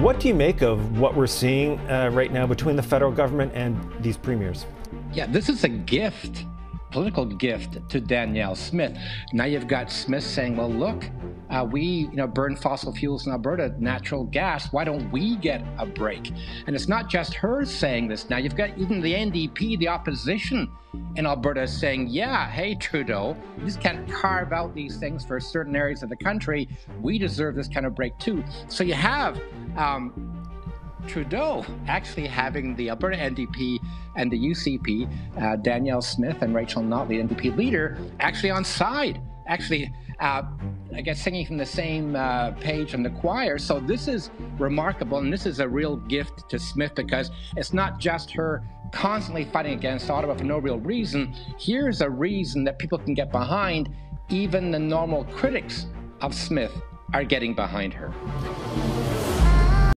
What do you make of what we're seeing uh, right now between the federal government and these premiers? Yeah, this is a gift political gift to Danielle Smith. Now you've got Smith saying, well, look, uh, we you know burn fossil fuels in Alberta, natural gas. Why don't we get a break? And it's not just her saying this. Now you've got even the NDP, the opposition in Alberta, saying, yeah, hey Trudeau, you just can't carve out these things for certain areas of the country. We deserve this kind of break too. So you have. Um, Trudeau actually having the Alberta NDP and the UCP, uh, Danielle Smith and Rachel Notley, NDP leader, actually on side. Actually, uh, I guess singing from the same uh, page in the choir. So this is remarkable, and this is a real gift to Smith because it's not just her constantly fighting against Ottawa for no real reason. Here's a reason that people can get behind. Even the normal critics of Smith are getting behind her.